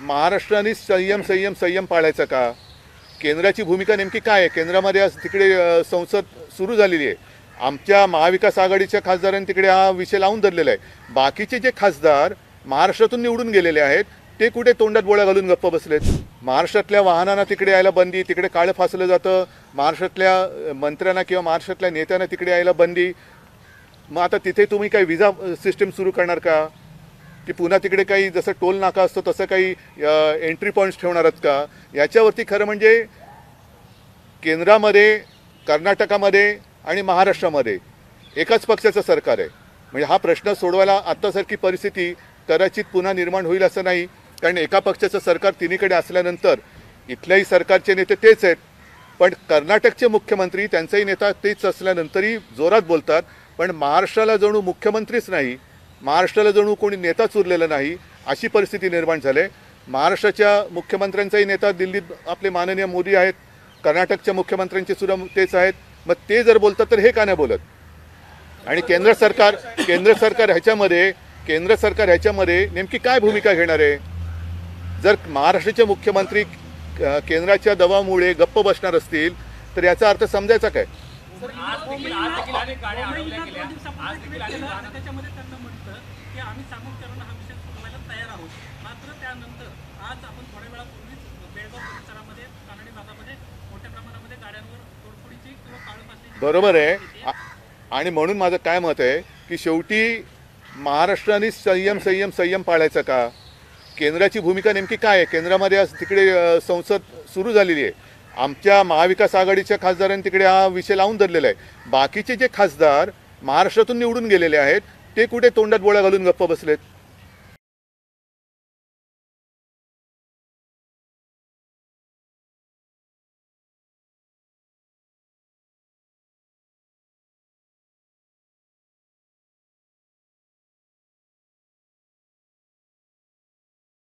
महाराष्ट्राने संयम संयम संयम पाळायचा का? केंद्राची भूमिका नेमकी काय आहे? केंद्रामध्ये आज तिकडे संसद सुरू झालेली आहे. आमच्या महाविकास आघाडीच्या खासदारांनी तिकडे हा विषय लावून धरलेला आहे. बाकीचे जे खासदार महाराष्ट्रातून निवडून गेलेले आहेत ते कुठे तोंडात बोळ्या घालून गप्प बसलेत? महाराष्ट्रातल्या वाहनांना तिकडे यायला बंदी तिकडे काळं फासलं जातं. महाराष्ट्रातल्या मंत्र्यांना किंवा महाराष्ट्रातल्या नेत्यांना तिकडे यायला बंदी. मग आता तिथे तुम्ही काही विजा सिस्टीम सुरू करणार का? की पुन्हा तिकडे काही जसं टोल नाका असतो तसं काही एंट्री पॉईंट्स ठेवणार आहात का? याच्यावरती खरं म्हणजे केंद्रामध्ये कर्नाटकामध्ये आणि महाराष्ट्रामध्ये एकाच पक्षाचं सरकार आहे. म्हणजे हा प्रश्न सोडवायला आत्तासारखी परिस्थिती कदाचित पुन्हा निर्माण होईल असं नाही. कारण एका पक्षाचं सरकार तिन्हीकडे असल्यानंतर इथल्याही सरकारचे नेते तेच आहेत. पण कर्नाटकचे मुख्यमंत्री त्यांचाही नेता तेच असल्यानंतरही जोरात बोलतात. पण महाराष्ट्राला जणू मुख्यमंत्रीच नाही. महाराष्ट्राला जणू कोणी नेताच उरलेला नाही अशी परिस्थिती निर्माण झाली. आहे. महाराष्ट्राच्या मुख्यमंत्र्यांचाही नेता दिल्लीत आपले माननीय मोदी आहेत कर्नाटकच्या मुख्यमंत्र्यांचे सुद्धा तेच आहेत. मग ते जर बोलतात तर हे का नाही बोलत? आणि केंद्र सरकार केंद्र सरकार ह्याच्यामध्ये केंद्र सरकार ह्याच्यामध्ये नेमकी काय भूमिका घेणार आहे? जर महाराष्ट्राचे मुख्यमंत्री केंद्राच्या दबावामुळे गप्प बसणार असतील तर याचा अर्थ समजायचा काय? त्याच्यामध्ये त्यांना म्हटलं की आम्ही हा विषय सोडवायला तयार आहोत. मात्र त्यानंतर आज आपण थोड्या वेळापूर्वीच बेळगाव परिसरामध्ये कानडी भागामध्ये मोठ्या प्रमाणामध्ये गाड्यांवर तोडफोडीची किंवा बरोबर आहे. आणि म्हणून माझं काय मत आहे की शेवटी महाराष्ट्राने संयम संयम संयम पाळायचा का? केंद्राची भूमिका नेमकी काय आहे? केंद्रामध्ये आज तिकडे संसद सुरू झालेली आहे. आमच्या महाविकास आघाडीच्या खासदारांनी तिकडे हा विषय लावून धरलेला आहे. बाकीचे जे खासदार महाराष्ट्रातून निवडून गेलेले आहेत ते कुठे तोंडात बोळ्या घालून गप्प बसलेत?